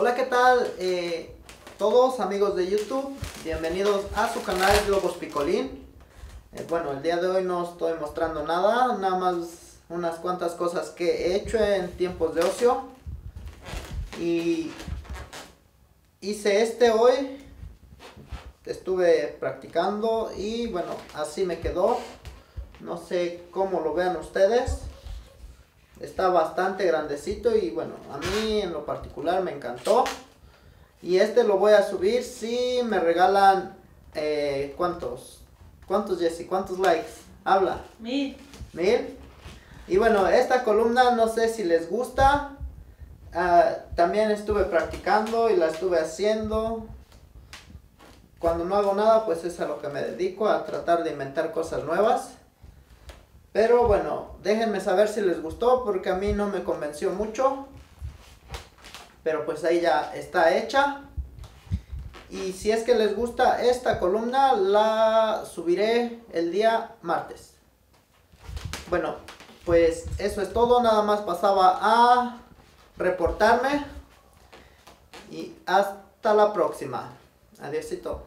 Hola, ¿qué tal? Eh, todos amigos de YouTube, bienvenidos a su canal Globos Picolín. Eh, bueno, el día de hoy no estoy mostrando nada, nada más unas cuantas cosas que he hecho en tiempos de ocio. Y hice este hoy, estuve practicando y bueno, así me quedó. No sé cómo lo vean ustedes. Está bastante grandecito y bueno, a mí en lo particular me encantó. Y este lo voy a subir si me regalan... Eh, ¿Cuántos? ¿Cuántos, Jesse? ¿Cuántos likes? Habla. Mil. Mil. Y bueno, esta columna no sé si les gusta. Ah, también estuve practicando y la estuve haciendo. Cuando no hago nada, pues es a lo que me dedico, a tratar de inventar cosas nuevas. Pero bueno, déjenme saber si les gustó porque a mí no me convenció mucho. Pero pues ahí ya está hecha. Y si es que les gusta esta columna, la subiré el día martes. Bueno, pues eso es todo. Nada más pasaba a reportarme. Y hasta la próxima. Adiósito.